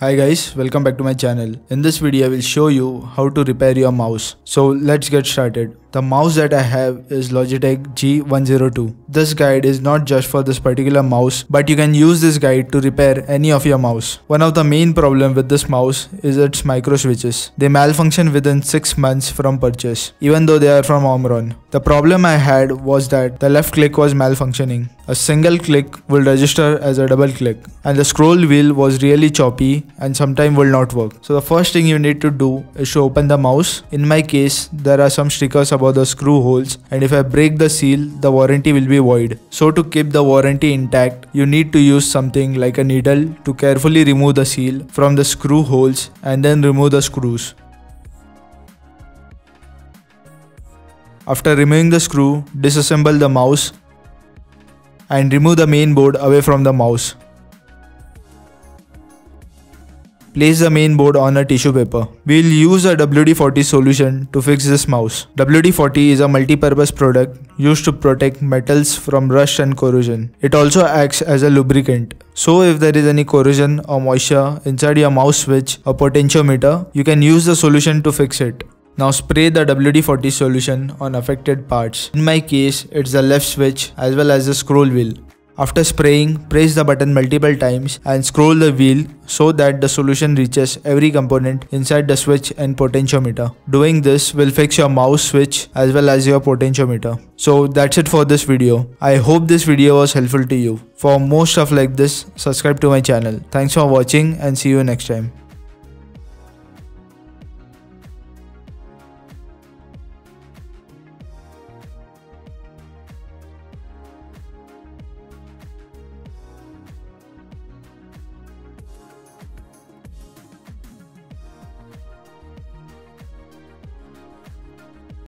Hi guys, welcome back to my channel. In this video I will show you how to repair your mouse. So let's get started. The mouse that I have is Logitech G102. This guide is not just for this particular mouse, but you can use this guide to repair any of your mouse. One of the main problem with this mouse is its micro switches. They malfunction within 6 months from purchase, even though they are from Omron. The problem I had was that the left click was malfunctioning. A single click will register as a double click and the scroll wheel was really choppy and sometimes will not work. So the first thing you need to do is to open the mouse. In my case, there are some stickers about the screw holes and if I break the seal, the warranty will be void. So to keep the warranty intact, you need to use something like a needle to carefully remove the seal from the screw holes and then remove the screws. After removing the screw, disassemble the mouse and remove the main board away from the mouse. Place the main board on a tissue paper. We'll use a WD-40 solution to fix this mouse. WD-40 is a multi-purpose product used to protect metals from rust and corrosion. It also acts as a lubricant. So if there is any corrosion or moisture inside your mouse switch or potentiometer, you can use the solution to fix it. Now spray the WD-40 solution on affected parts. In my case, it's the left switch as well as the scroll wheel. After spraying, press the button multiple times and scroll the wheel so that the solution reaches every component inside the switch and potentiometer. Doing this will fix your mouse switch as well as your potentiometer. So that's it for this video. I hope this video was helpful to you. For more stuff like this, subscribe to my channel. Thanks for watching and see you next time.